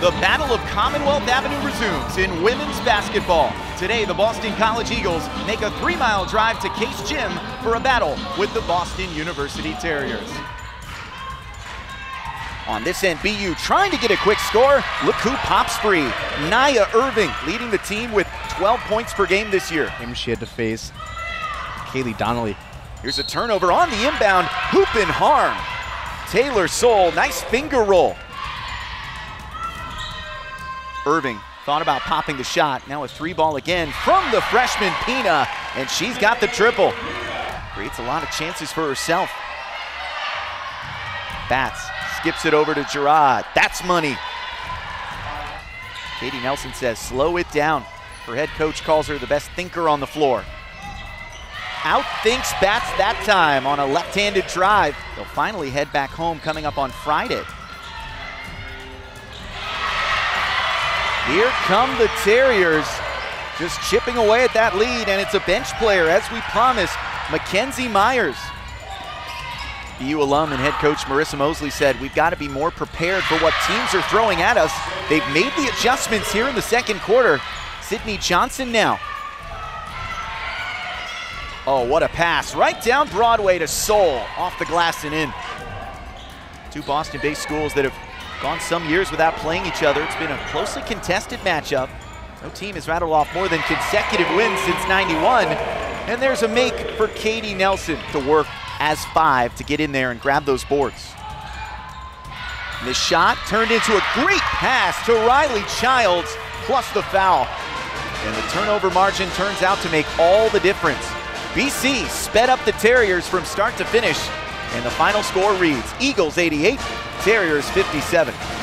The Battle of Commonwealth Avenue resumes in women's basketball. Today, the Boston College Eagles make a three mile drive to Case Gym for a battle with the Boston University Terriers. On this end, BU trying to get a quick score. Look who pops free. Nia Irving leading the team with 12 points per game this year. Him she had to face Kaylee Donnelly. Here's a turnover on the inbound. Hoop and harm. Taylor Soule, nice finger roll. Irving thought about popping the shot. Now a three ball again from the freshman Pina, and she's got the triple. Creates a lot of chances for herself. Batts skips it over to Gerard. That's money. Katie Nelson says, slow it down. Her head coach calls her the best thinker on the floor. Outthinks Batts that time on a left-handed drive. They'll finally head back home coming up on Friday. Here come the Terriers, just chipping away at that lead, and it's a bench player, as we promised, Mackenzie Myers. BU alum and head coach Marisa Moseley said, we've got to be more prepared for what teams are throwing at us. They've made the adjustments here in the second quarter. Sydney Johnson now. Oh, what a pass. Right down Broadway to Soule, off the glass and in. Two Boston-based schools that have gone some years without playing each other. It's been a closely contested matchup. No team has rattled off more than consecutive wins since 91. And there's a make for Katie Nelson to work as five to get in there and grab those boards. And this shot turned into a great pass to Riley Childs, plus the foul. And the turnover margin turns out to make all the difference. BC sped up the Terriers from start to finish, and the final score reads Eagles 88, Terriers 57.